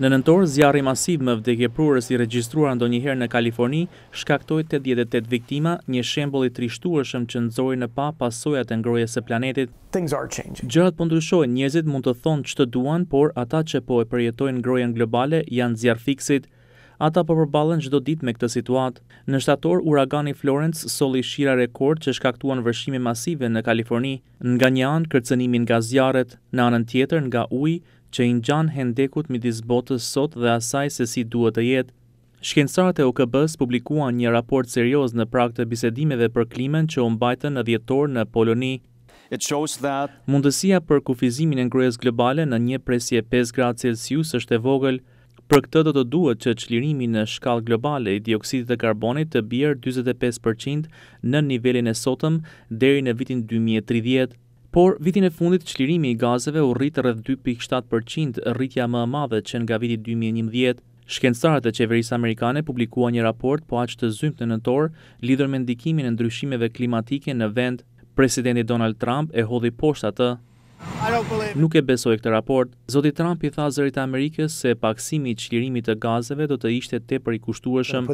Në nëntor, zjarri masiv më vdekjeprurës i regjistruar ndonjëherë në Kaliforni shkaktoi tetëdhjetë e tetë viktima, një shembull i trishtueshëm që nxori në pah pasojat e ngrohjes së planetit. Gjërat po ndryshojnë, njerëzit mund të thonë ç'të duan, por ata që po e përjetojnë ngrohjen globale janë zjarrfikësit. Ata po përballen çdo ditë me këtë situatë. Në shtator, uragani Florence solli shira rekord që shkaktuan vërshime masive në Kaliforni. Nga një anë kërcënimi nga zjarret, në anën tjetër nga uji që i ngjan hendekut midis botës sot dhe asaj se si duhet të jetë. Shkencëtarët e OKB-së publikuan një raport serioz në prag të bisedimeve për klimën që u mbajtën në dhjetor në Poloni. Mundësia për kufizimin e ngrohjes globale në një presje pesë gradë celsius është e vogël, Për këtë do të duhet që çlirimi në shkallë globale i dioksidit të karbonit të bjerë dyzet e pesë për qind nën nivelin e sotëm deri në vitin dy mijë e tridhjetë. Por, vitin e fundit çlirimi i gazeve u rrit rreth dy pikë shtatë për qind, rritja më e madhe që nga viti dy mijë e njëmbëdhjetë. Shkencëtarët e qeverisë amerikane publikuan një raport po aq të zymtë në nëntor lidhur me ndikimin e ndryshimeve klimatike në vend. Presidenti Donald Trump e hodhi poshtë atë. Nuk e besoj këtë raport. Zoti Trump i tha Zërit të Amerikës se pakësimi i çlirimit të gazeve do të ishte tepër i kushtueshëm.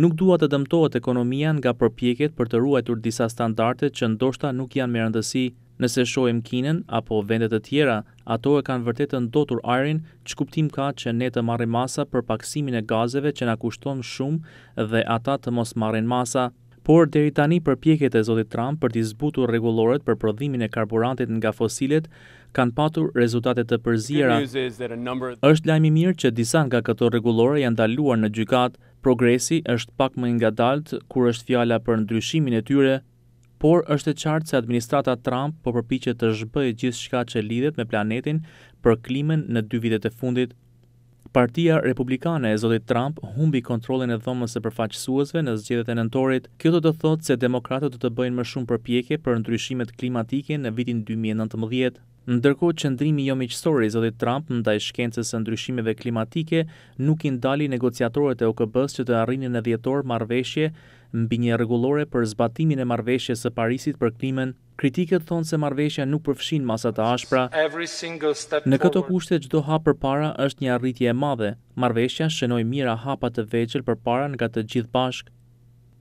Nuk dua të dëmtohet ekonomia nga përpjekjet për të ruajtur disa standarde që ndoshta nuk janë me rëndësi. Nëse shohim Kinën apo vende të tjera, ato e kanë vërtet të ndotur ajrin, ç'kuptim ka që ne të marrim masa për pakësimin e gazeve që na kushton shumë dhe ata të mos marrin masa? Por deri tani përpjekjet e zotit Trump për t'i zbutur rregulloret për prodhimin e karburantit nga fosilet kanë patur rezultate të përziera. Është lajm i mirë që disa nga këto rregullore janë ndaluar në gjykatë, progresi është pak më i ngadaltë kur është fjala për ndryshimin e tyre, por është e qartë se administrata Trump po përpiqet të zhbëjë gjithçka që lidhet me planetin për klimën në dy vitet e fundit. Partia Republikane e zotit Trump humbi kontrollin e Dhomës së Përfaqësuesve në zgjedhjet e nëntorit. Kjo do të thotë se demokratët do të bëjnë më shumë përpjekje për ndryshimet klimatike në vitin dy mijë e nëntëmbëdhjetë. Ndërkohë qëndrimi jomiqësor i zotit Trump ndaj shkencës së ndryshimeve klimatike nuk i ndali negociatorët e OKB-së që të arrinin në dhjetor marrëveshje mbi një rregullore për zbatimin e Marrëveshjes së Parisit për klimën. Kritikët thonë se marrëveshja nuk përfshin masa të ashpra. Në këto kushte çdo hap përpara është një arritje e madhe. Marrëveshja shënoi mijëra hapa të vegjël përpara nga të gjithë bashkë.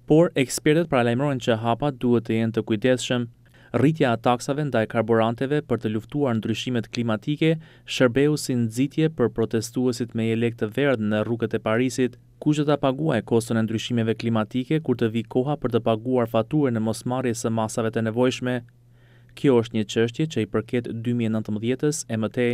Por, ekspertët paralajmërojnë që hapat duhet të jenë të kujdesshëm. Rritja e taksave ndaj karburanteve për të luftuar ndryshimet klimatike shërbeu si nxitje për protestuesit me jelek të verdhë në rrugët e Parisit. Kush do ta paguajë koston e ndryshimeve klimatike kur të vijë koha për të paguar faturën e mosmarrjes së masave të nevojshme? Kjo është një çështje që i përket dy mijë e nëntëmbëdhjetë-s e më tej.